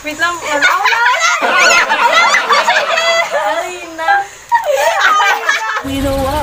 Wait lang. Wala, wala. Ay, na. We the war.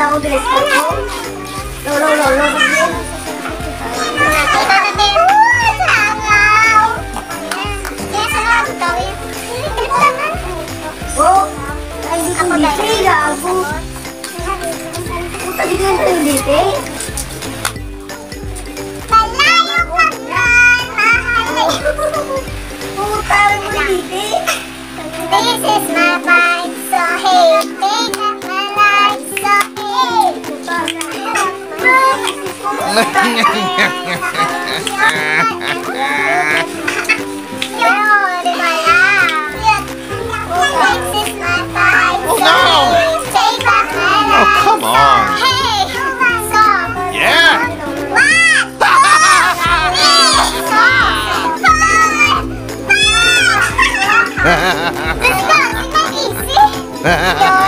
tao bilis ko. Lo, lo, lo, lo. Oh, ay di ko dite, gago. Puta, di ko yung dite. Malayo ka na, mahal. Puta, mo dite. This is my bike, so hey, take oh, no! Oh, come on! Yeah!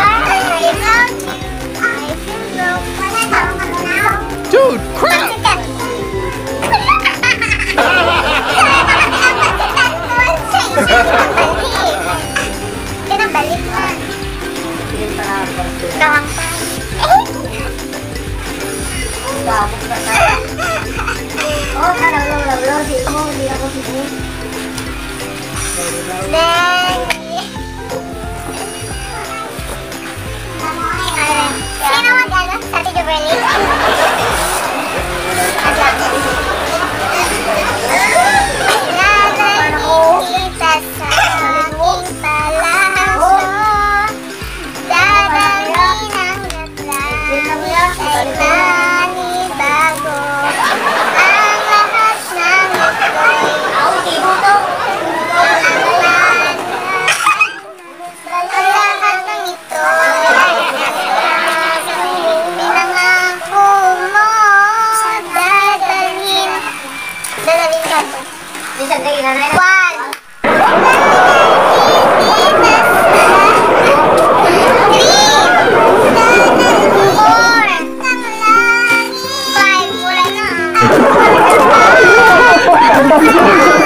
Oh, my God.